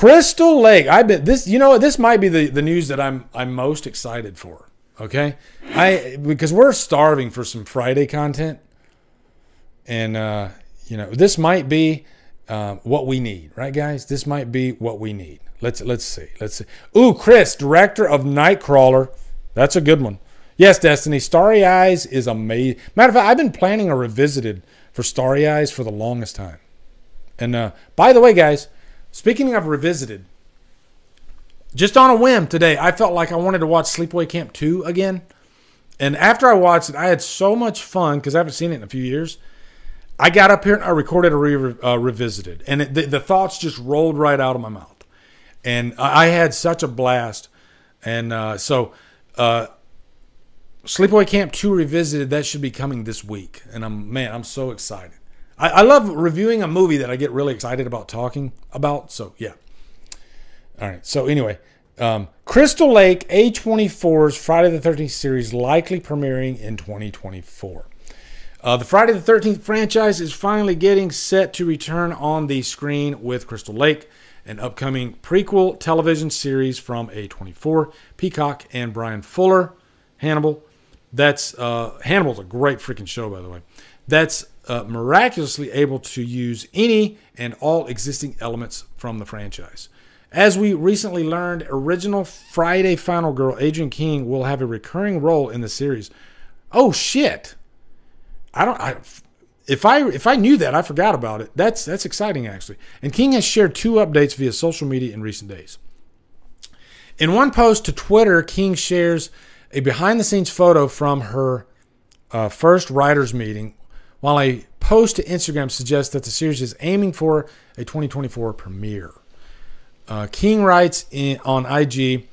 Crystal Lake. I've been this. You know? This might be the the news that I'm I'm most excited for. Okay, I because we're starving for some Friday content, and uh, you know this might be uh, what we need, right, guys? This might be what we need. Let's let's see. Let's see. Ooh, Chris, director of Nightcrawler. That's a good one. Yes, Destiny. Starry Eyes is amazing. Matter of fact, I've been planning a revisited for Starry Eyes for the longest time. And uh, by the way, guys, speaking of revisited, just on a whim today, I felt like I wanted to watch Sleepaway Camp 2 again. And after I watched it, I had so much fun because I haven't seen it in a few years. I got up here and I recorded a re- uh, revisited, and it, the, the, thoughts just rolled right out of my mouth. And I, I had such a blast. And uh, so, uh, Sleepaway Camp 2 Revisited, that should be coming this week. And I'm, man, I'm so excited. I, I love reviewing a movie that I get really excited about talking about. So, yeah. All right. So, anyway, um, Crystal Lake A24's Friday the 13th series likely premiering in 2024. Uh, the Friday the 13th franchise is finally getting set to return on the screen with Crystal Lake, an upcoming prequel television series from A24, Peacock, and Bryan Fuller. Hannibal that's uh, Hannibal's a great freaking show, by the way. That's uh, miraculously able to use any and all existing elements from the franchise. As we recently learned, original Friday Final Girl Adrienne King will have a recurring role in the series. Oh shit! I don't. I, if I if I knew that, I forgot about it. That's that's exciting actually. And King has shared two updates via social media in recent days. In one post to Twitter, King shares a behind the scenes photo from her uh, first writers meeting, while a post to Instagram suggests that the series is aiming for a 2024 premiere. Uh, King writes in, on IG,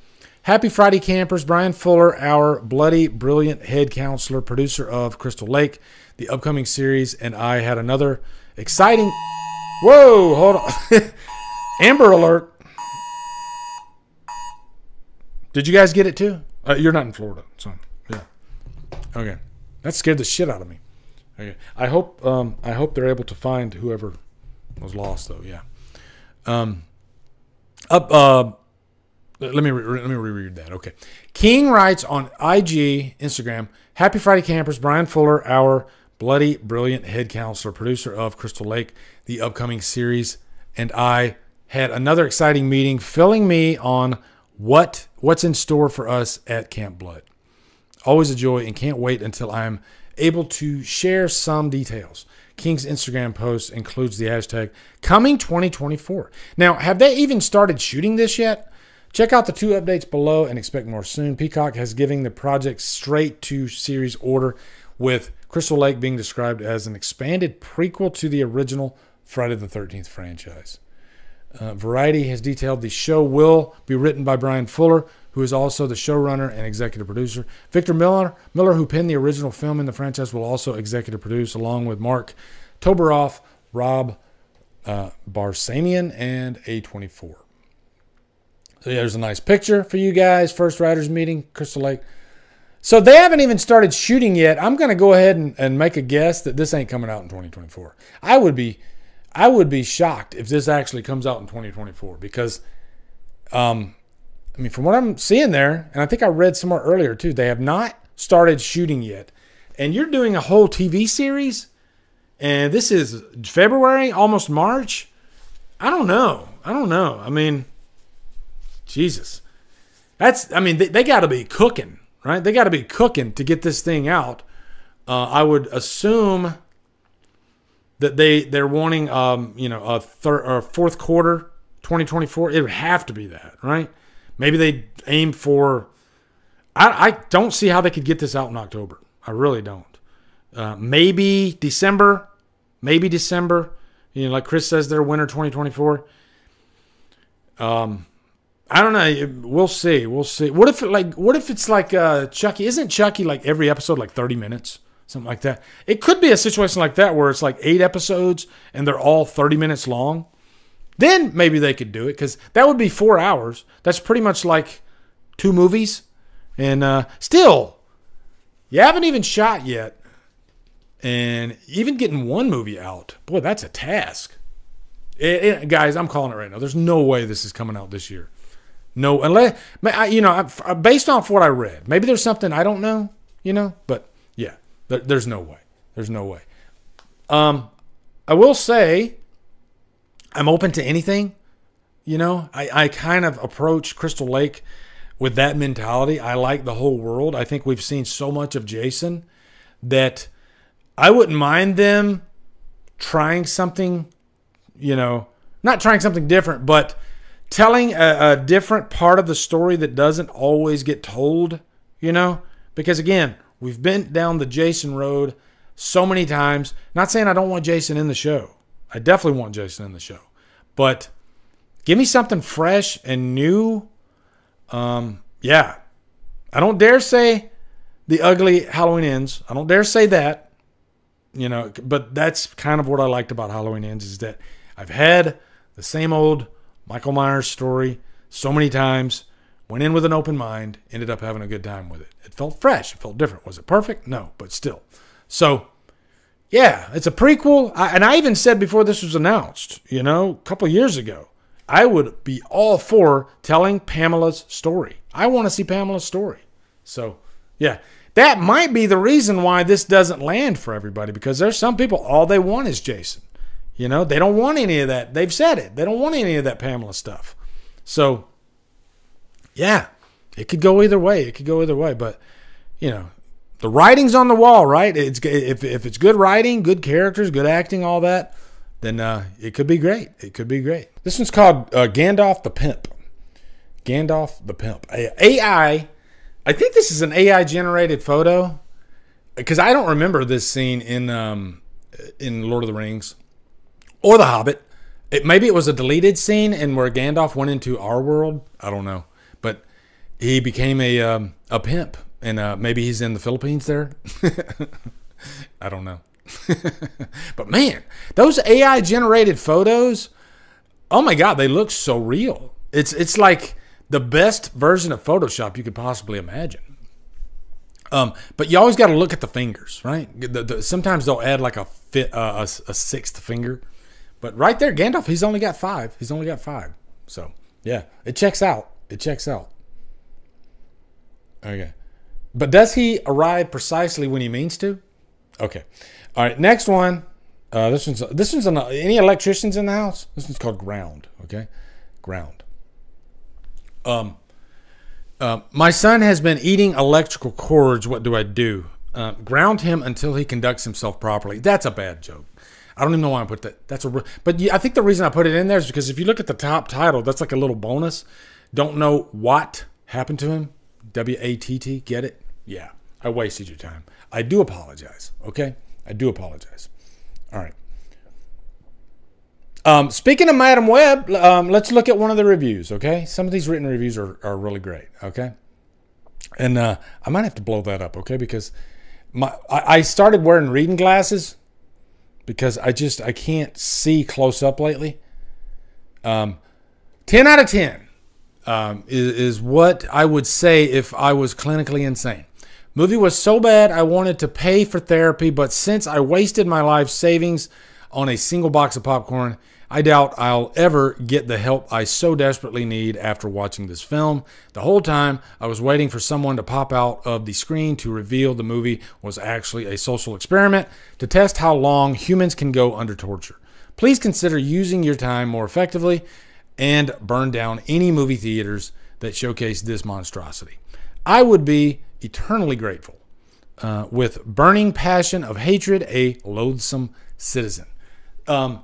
Happy Friday, campers. Bryan Fuller, our bloody brilliant head counselor, producer of Crystal Lake, the upcoming series, and I had another exciting. Whoa, hold on. Amber alert. Did you guys get it too? Uh, you're not in Florida, so yeah. Okay, that scared the shit out of me. I hope um, I hope they're able to find whoever was lost though. Yeah. Um. Up. Uh. Let me re- let me reread that. Okay. King writes on IG Instagram. Happy Friday, campers. Bryan Fuller, our bloody brilliant head counselor, producer of Crystal Lake, the upcoming series, and I had another exciting meeting, filling me on what what's in store for us at Camp Blood. Always a joy and can't wait until I'm able to share some details. King's Instagram post includes the hashtag coming 2024. Now, have they even started shooting this yet? Check out the two updates below and expect more soon. Peacock has given the project straight to series order with Crystal Lake being described as an expanded prequel to the original Friday the 13th franchise. Uh, Variety has detailed the show will be written by Bryan Fuller, who is also the showrunner and executive producer. Victor Miller, Miller, who penned the original film in the franchise, will also executive produce, along with Marc Toberoff, Rob uh, Barsamian, and A24. So yeah, there's a nice picture for you guys. First writers meeting, Crystal Lake. So they haven't even started shooting yet. I'm going to go ahead and, and make a guess that this ain't coming out in 2024. I would be I would be shocked if this actually comes out in 2024 because, um, I mean, from what I'm seeing there, and I think I read somewhere earlier too, they have not started shooting yet. And you're doing a whole TV series, and this is February, almost March. I don't know. I don't know. I mean, Jesus. That's, I mean, they, they got to be cooking, right? They got to be cooking to get this thing out. Uh, I would assume that they they're wanting um you know a third or fourth quarter 2024 it would have to be that right maybe they aim for I, I don't see how they could get this out in october. I really don't. Uh, maybe december maybe december. You know like chris says they're winter 2024 um i don't know. We'll see. We'll see. What if like what if it's like uh chucky? Isn't chucky like every episode like 30 minutes? Something like that. It could be a situation like that where it's like eight episodes and they're all 30 minutes long. Then maybe they could do it because that would be four hours. That's pretty much like two movies. And uh, still, you haven't even shot yet. And even getting one movie out, boy, that's a task. It- it- guys, I'm calling it right now. There's no way this is coming out this year. No, unless you know, based off what I read, maybe there's something I don't know. You know, but yeah, there, there's no way. There's no way. Um, I will say, I'm open to anything. You know, I, I kind of approach Crystal Lake with that mentality. I like the whole world. I think we've seen so much of Jason that I wouldn't mind them trying something, you know, not trying something different, but telling a, a different part of the story that doesn't always get told, you know? Because again, we've been down the Jason road so many times. Not saying I don't want Jason in the show. I definitely want Jason in the show. But give me something fresh and new. Um, yeah. I don't dare say the ugly Halloween ends. I don't dare say that. You know, but that's kind of what I liked about Halloween ends is that I've had the same old Michael Myers story so many times. Went in with an open mind, ended up having a good time with it. It felt fresh. It felt different. Was it perfect? No, but still. So, yeah, it's a prequel. I, and I even said before this was announced, you know, a couple years ago, I would be all for telling Pamela's story. I want to see Pamela's story. So, yeah, that might be the reason why this doesn't land for everybody because there's some people, all they want is Jason. You know, they don't want any of that. They've said it. They don't want any of that Pamela stuff. So, yeah, it could go either way. It could go either way. But, you know, the writing's on the wall, right? It's if if it's good writing, good characters, good acting, all that, then uh, it could be great. It could be great. This one's called uh, Gandalf the Pimp. Gandalf the Pimp. AI. I think this is an AI generated photo because I don't remember this scene in um, in Lord of the Rings or The Hobbit. It, maybe it was a deleted scene and where Gandalf went into our world. I don't know, but he became a um, a pimp, and uh, maybe he's in the Philippines there. I don't know, but man, those AI generated photos. Oh my God, they look so real. It's it's like the best version of Photoshop you could possibly imagine. Um, but you always got to look at the fingers, right? The, the, sometimes they'll add like a fit, uh, a, a sixth finger, but right there, Gandalf, he's only got five. He's only got five. So yeah, it checks out. It checks out. Okay, but does he arrive precisely when he means to? Okay, all right. Next one. Uh, this one's this one's an, any electricians in the house. This one's called ground. Okay, ground. Um, uh, my son has been eating electrical cords. What do I do? Uh, ground him until he conducts himself properly. That's a bad joke. I don't even know why I put that. That's a. But yeah, I think the reason I put it in there is because if you look at the top title, that's like a little bonus. Don't know what happened to him. W A T T. Get it? Yeah. I wasted your time. I do apologize. Okay. I do apologize. All right. Um, speaking of Madame Web, um, let's look at one of the reviews, okay? Some of these written reviews are, are really great, okay? And uh, I might have to blow that up, okay? Because my I, I started wearing reading glasses because I just I can't see close up lately. Um, ten out of ten um, is, is what I would say if I was clinically insane. Movie was so bad I wanted to pay for therapy, but since I wasted my life savings on a single box of popcorn, I doubt I'll ever get the help I so desperately need after watching this film. The whole time, I was waiting for someone to pop out of the screen to reveal the movie was actually a social experiment to test how long humans can go under torture. Please consider using your time more effectively and burn down any movie theaters that showcase this monstrosity. I would be eternally grateful. Uh, with burning passion of hatred, a loathsome citizen. Um,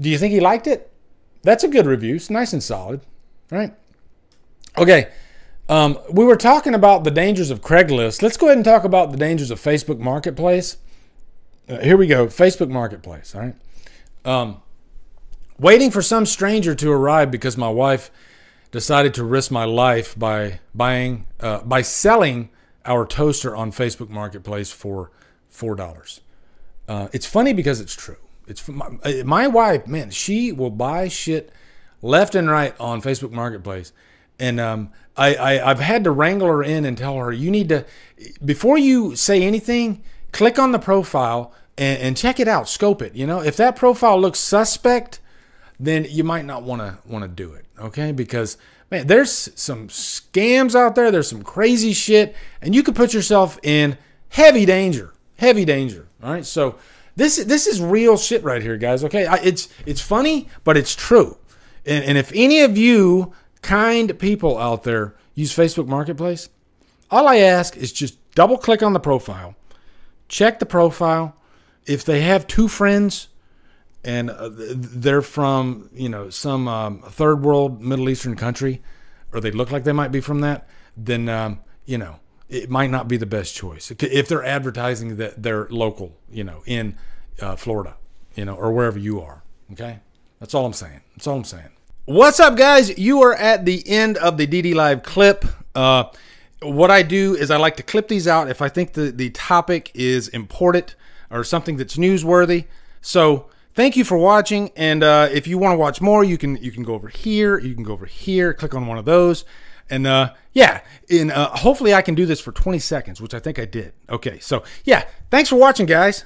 do you think he liked it? That's a good review. It's nice and solid, right? Okay. Um, we were talking about the dangers of Craigslist. Let's go ahead and talk about the dangers of Facebook Marketplace. Uh, here we go. Facebook Marketplace. All right. Um, waiting for some stranger to arrive because my wife decided to risk my life by buying uh, by selling our toaster on Facebook Marketplace for four dollars. Uh, it's funny because it's true. It's my, my wife, man. She will buy shit left and right on Facebook Marketplace, and um, I, I I've had to wrangle her in and tell her you need to before you say anything, click on the profile and, and check it out, scope it. You know, if that profile looks suspect, then you might not want to want to do it. Okay, because man, there's some scams out there. There's some crazy shit, and you could put yourself in heavy danger. Heavy danger. All right, so this is this is real shit right here, guys. Okay, I, it's it's funny, but it's true. And, and if any of you kind people out there use Facebook Marketplace, all I ask is just double click on the profile, check the profile. If they have two friends and uh, they're from you know some um, third world Middle Eastern country, or they look like they might be from that, then um, you know it might not be the best choice if they're advertising that they're local, you know, in uh, Florida, you know, or wherever you are. Okay, that's all I'm saying. That's all I'm saying. What's up, guys? You are at the end of the DD Live clip. Uh, what I do is I like to clip these out if I think the, the topic is important or something that's newsworthy. So thank you for watching. And uh, if you want to watch more, you can you can go over here. You can go over here. Click on one of those. And uh, yeah, in uh, hopefully I can do this for 20 seconds, which I think I did. Okay, so yeah, thanks for watching, guys.